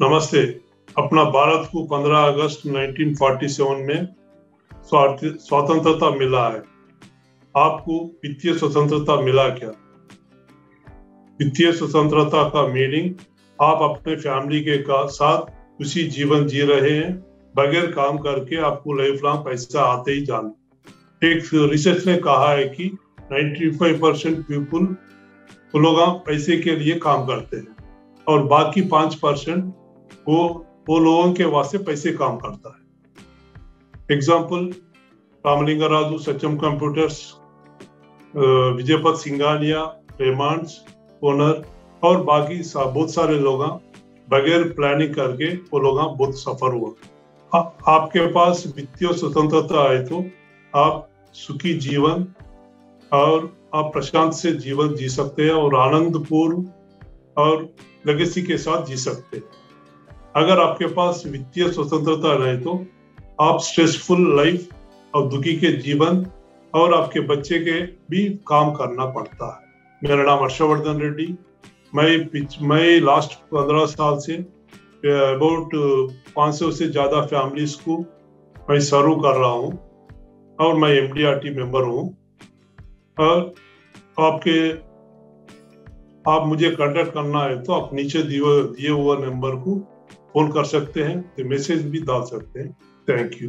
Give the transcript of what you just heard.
नमस्ते। अपना भारत को 15 अगस्त 1947 में स्वतंत्रता मिला है। आपको वित्तीय स्वतंत्रता मिला क्या? वित्तीय स्वतंत्रता का मीनिंग आप अपने फैमिली के साथ उसी जीवन जी रहे हैं। बगैर काम करके आपको लाइफ लॉन्ग पैसा आते ही जाना। एक रिसर्च ने कहा है कि 95 परसेंट पीपुल लोग पैसे के लिए काम करते हैं और बाकी पाँच परसेंट वो वो लोगों के वास्ते पैसे काम करता है। Example Ramalinga Raju Satyam computers Vijaypat Singhania Raymonds owner और बाकी सा, बहुत सारे लोग बगैर प्लानिंग करके वो लोग बहुत सफ़र हुआ। आ, आपके पास वित्तीय स्वतंत्रता है तो आप सुखी जीवन और आप प्रशांत से जीवन जी सकते हैं और आनंदपूर्ण और लेगेसी के साथ जी सकते हैं। अगर आपके पास वित्तीय स्वतंत्रता रहे तो आप स्ट्रेसफुल लाइफ और दुखी के जीवन और आपके बच्चे के भी काम करना पड़ता है। मेरा नाम हर्षवर्धन रेड्डी। मैं मैं लास्ट पंद्रह साल से अबाउट पाँच सौ से ज़्यादा फैमिलीज़ को मैं सर्व कर रहा हूँ और मैं M D R T member हूँ। और आपके, आप मुझे कांटेक्ट करना है तो आप नीचे दिए हुए नंबर को फ़ोन कर सकते हैं तो मैसेज भी डाल सकते हैं। Thank you